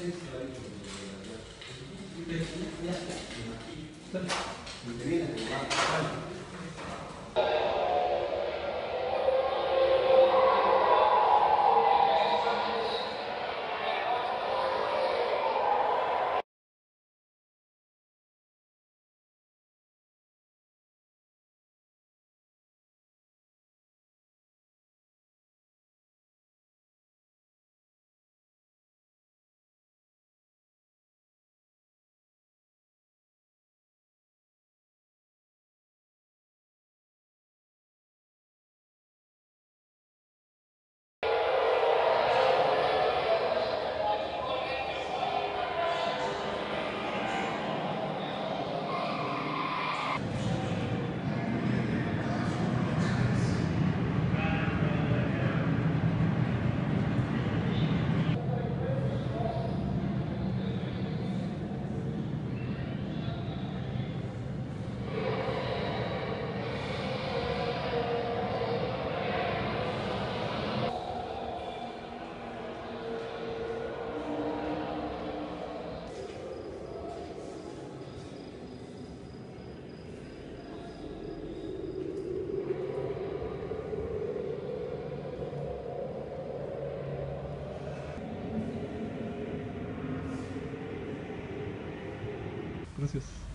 Thank you. Gracias.